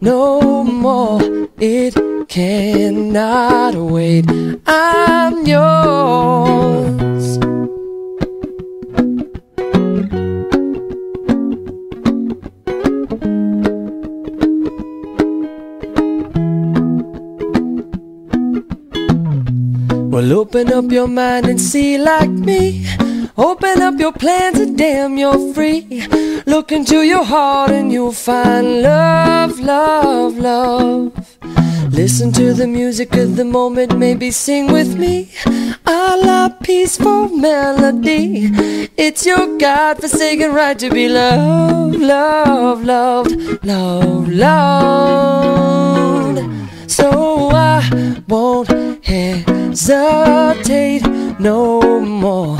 no more. It cannot wait. I'm yours. Well, open up your mind and see like me. Open up your plans and damn, you're free. Look into your heart and you'll find love, love, love. Listen to the music of the moment, maybe sing with me. A la peaceful melody. It's your God-forsaken right to be loved, loved, loved, loved, loved. So I won't hesitate no more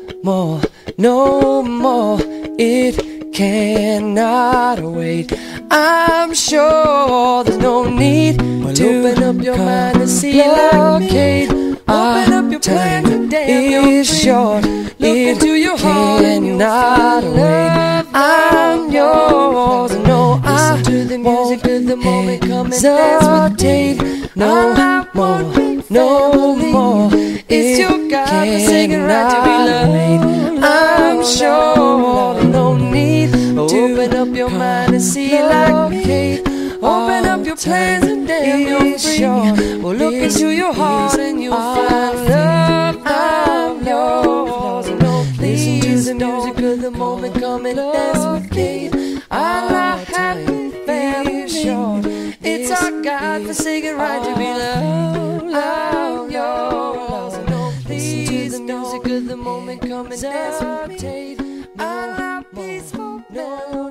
more, no more. It cannot wait. I'm sure there's no need well, to open up your mind and see. Like me. Open up your time and is short. Look it into your heart cannot wait. I'm yours. No, I to the music of the moment. Come and dance with me. No more, no more. It's your God-forsaken right to be. Sure there's no need to open up your mind and see like me. Open up your plans and damn you're free. Well, look into your heart and you'll find love. I'm yours. Listen to the music of the moment. Come and dance with me. I'm happy family. It's our God-forsaken right to be loved. I'm yours music of the moment, and dance with me. I love peaceful melodies. It's your God